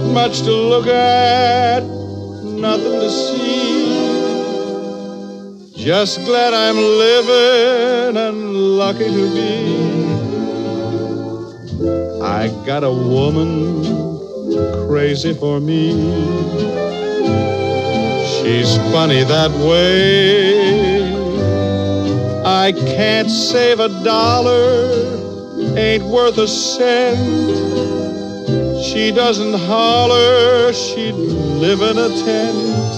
much to look at, nothing to see. Just glad I'm living and lucky to be. I got a woman crazy for me. She's funny that way. I can't save a dollar, ain't worth a cent. She doesn't holler, she'd live in a tent.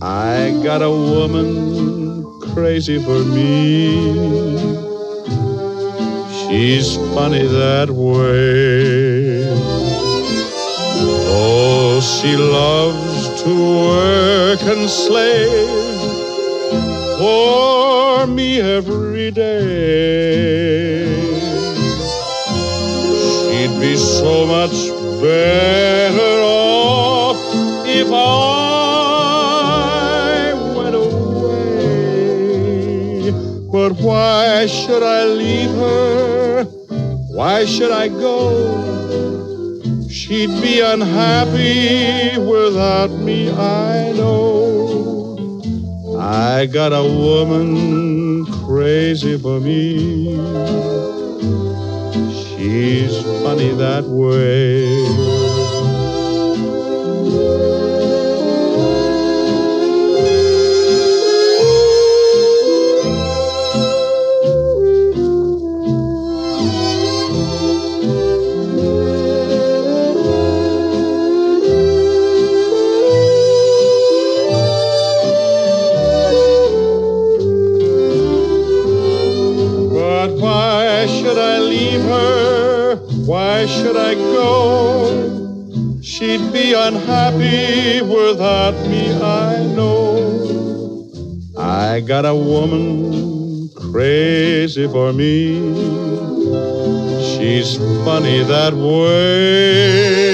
I got a woman crazy for me. She's funny that way. Oh, she loves to work and slave for me every day. She'd be so much better off if I went away. But why should I leave her? Why should I go? She'd be unhappy without me, I know. I got a woman crazy for me. She's funny that way. But why should I leave her? Why should I go? She'd be unhappy without me, I know. I got a woman crazy for me. She's funny that way.